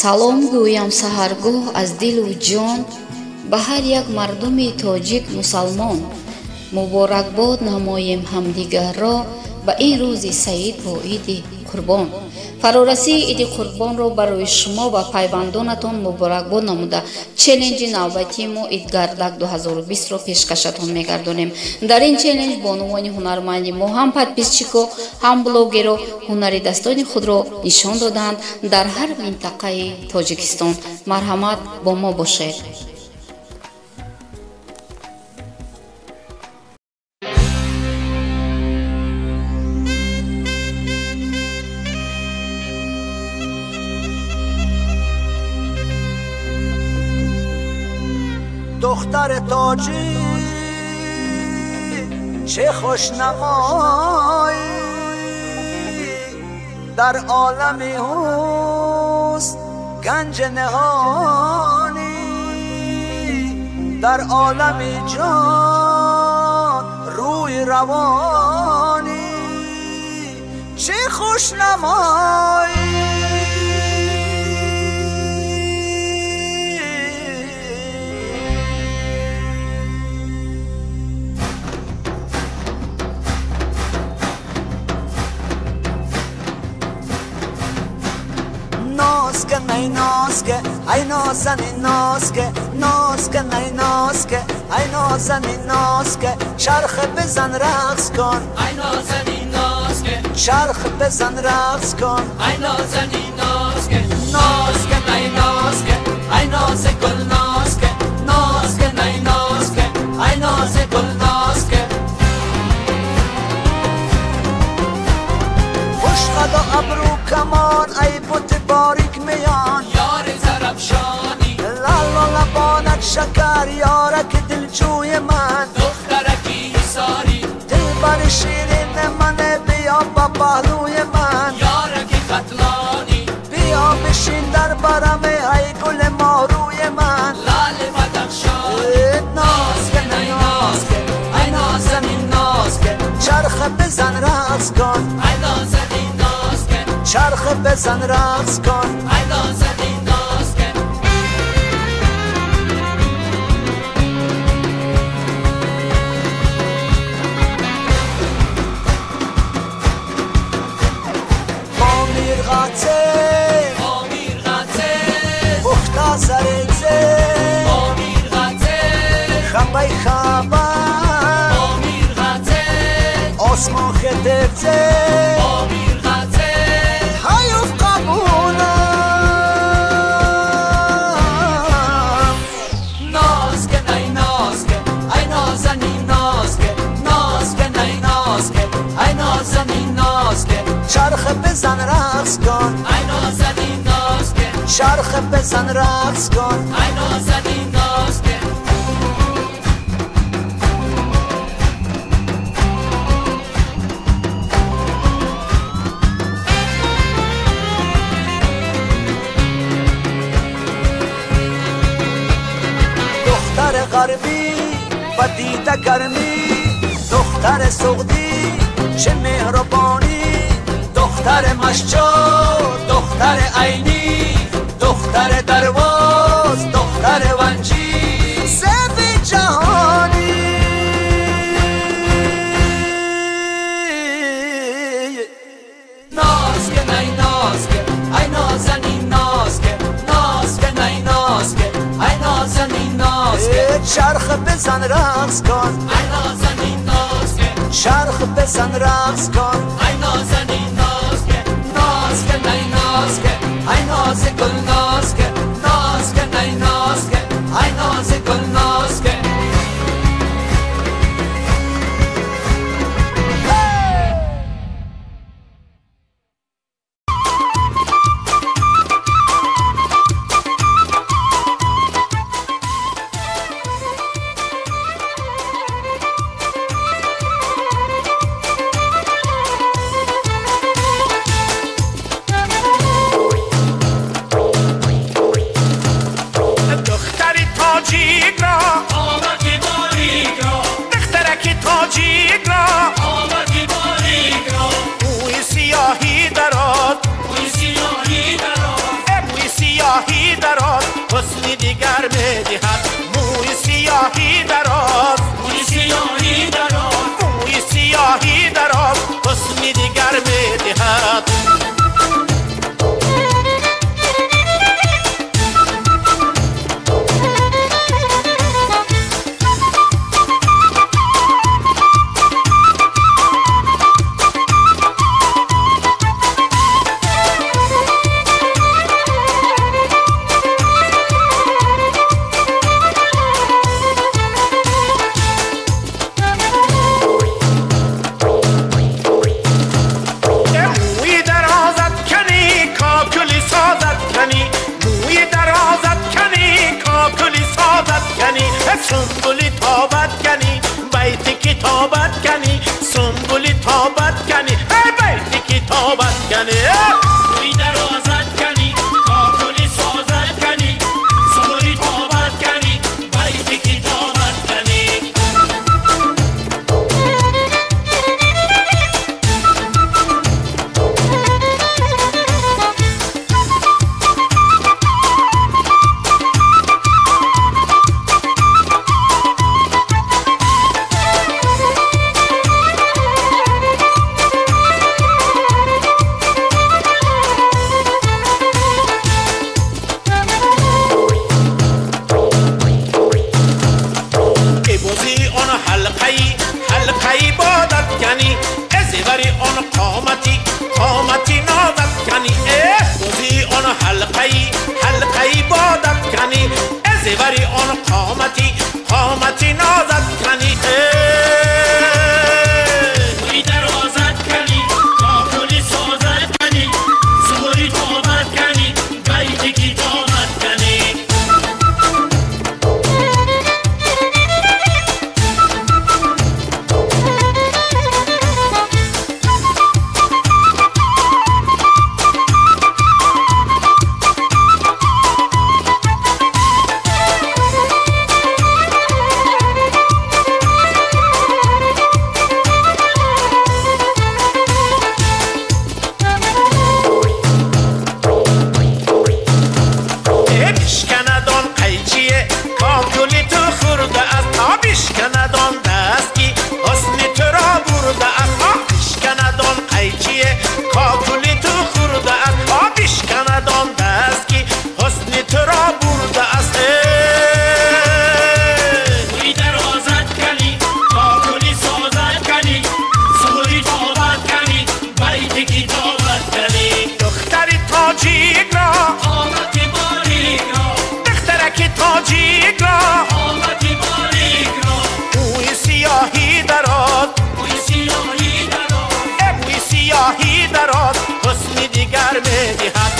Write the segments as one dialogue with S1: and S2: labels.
S1: салом гӯям саҳаргоҳ аз дилу ҷон. Ба ҳар як мардуми тоҷик мусалмон. Муборакбод намоем ҳамдигарро. Ба ин рӯзи саид бо иди қурбон фарорасии иди қурбонро барои шумо ва пайвандонатон муборакбод намуда. Челленҷи навбатии мо идгардак 2020ро пешкашатон мегардонем. Дар ин челленҷ бо унвони ҳунарманди мо ҳам подписчико ҳам блогеро ҳунари дастони худро нишон доданд. Дар ҳар минтақаи тоҷикистон марҳамат бо мо бошед
S2: چه خوش نمایی در عالم هوست گنج نهانی. در عالم جان روی روانی. چه خوش نمایی نازکن ای نازکه ای نازنی نازکه نازکن ای نازکه ای نازنی نازکه شرخ بزن رقص کن
S3: ای نازنی
S2: شرخ بزن رقص کن
S3: ای نازنی نازکه نازکه ای نازکه ای ناز گل نازکه نازکه ای نازکه ای ناز گل نازکه
S2: خوش قد ابرو کمان ای بوت باریک میان.
S3: یار زرفشانی
S2: لال و لبانت شکر یارک دلجوی من.
S3: دخترکی ساری
S2: دل بر شیرین من بیا با پهلوی من.
S3: یارکی قتلانی.
S2: بیا بشین در برم ای گل ماروی من.
S3: لال بدخشانی
S2: ای نازکن ای نازکن
S3: ای نازنی نازکه
S2: چرخ بزن رقص کن.
S3: ای نازنی չարխը
S2: պես անրած
S3: կոն Այդոն զետին դոսկը Ոմիր գացե Ոմիր գացե Ուղտա սարեցե Ոմիր գացե Խամբայ խամբայ Ոմիր գացե Օսմոն խետեრძե
S2: چرخ بزن رقص کن.
S3: ای نازنی ناز که.
S2: چرخ بزن رقص کن.
S3: ای نازنی ناز که.
S2: دختر غربی و دیده گرمی. دختر سغدی چه مهربانی دختر مشجار دختر عینی دختر درواز دختر ونجی. سیف جهانی.
S3: ناز که ای ناز که ای نازنی ناز که ناز که ای ناز که ای نازنی ناز که
S2: چرخ بزن رقص کن.
S3: ای نازنی ناز که
S2: چرخ بزن رقص کن.
S3: ای
S4: دیگران
S3: آمدی باریگران
S4: بوی سیاهی دراد
S3: بوی سیاهی
S4: دراد ای سیاهی دراد حسنی دیگر بدی. Welcome. قامتی قامتی نادت کنی اه دوزی آن حلقی حلقی بادت کنی ازوری آن قامتی قامتی نازت Yeah.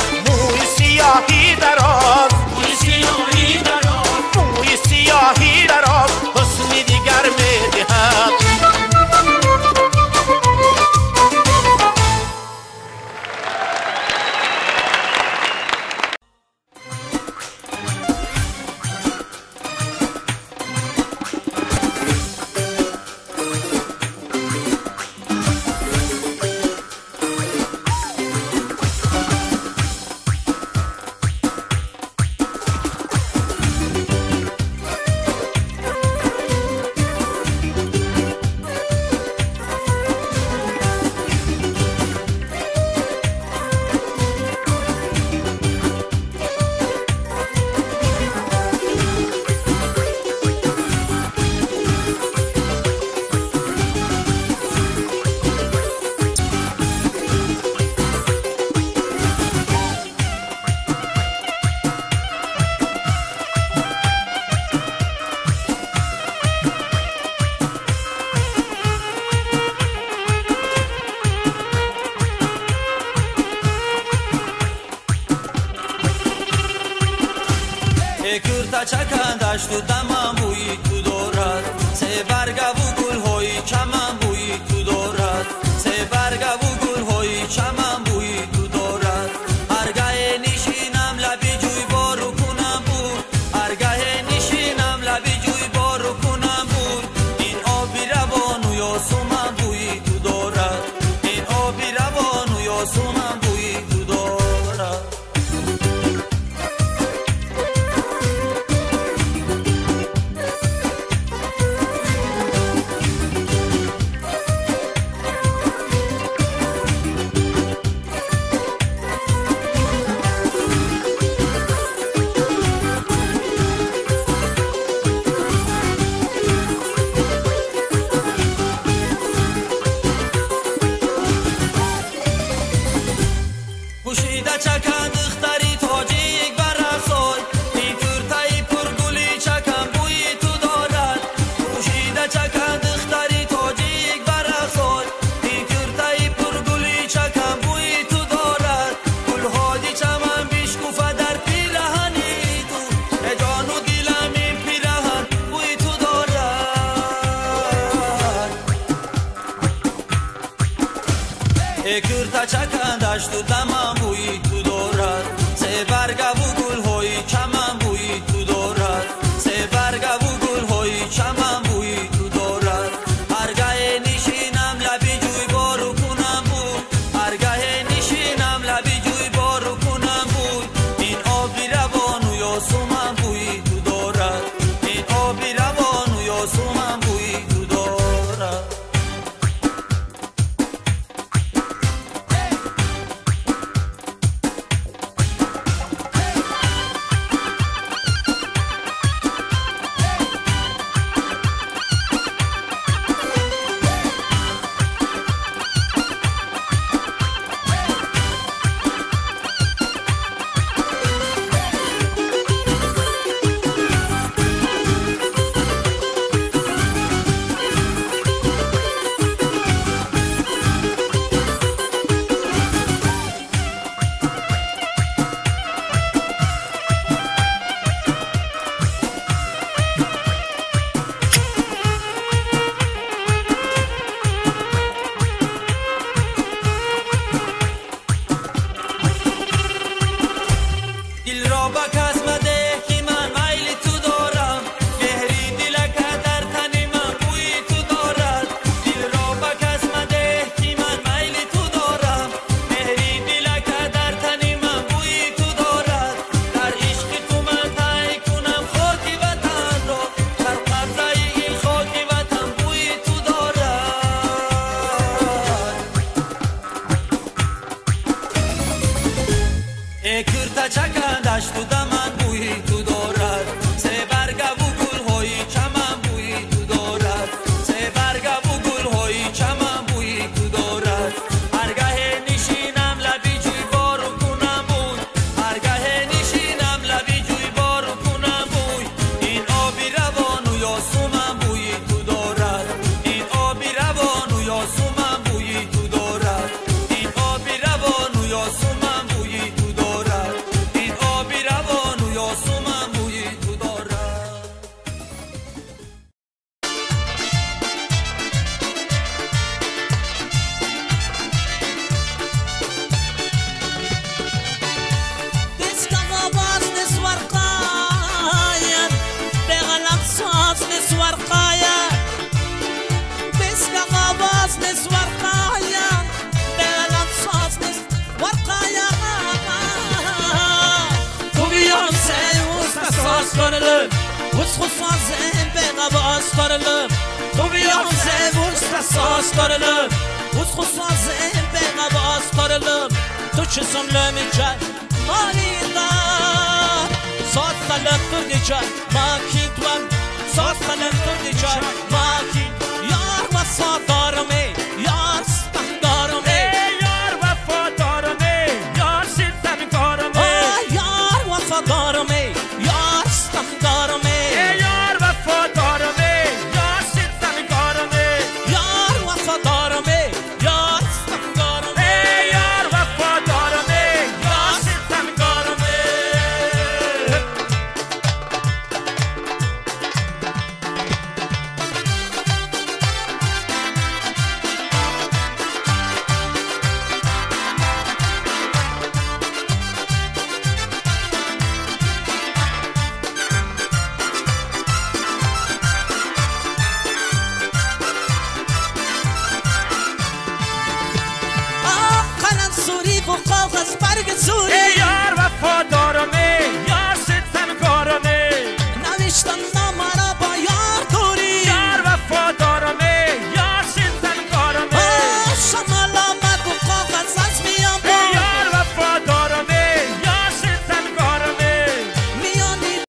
S3: کچکن دشت و دمم بویی تو دورت. سه برگه و گل های کمم بویی تو دورت. سه برگ و گل های کمم astarılım Kus kusma zembe nabı astarılım Tubiyan zev ustası astarılım Kus kusma zembe nabı astarılım Tuçusun lömice malina Sotta löptür dice makit vam Sotta löptür dice makit Yar masa darme yar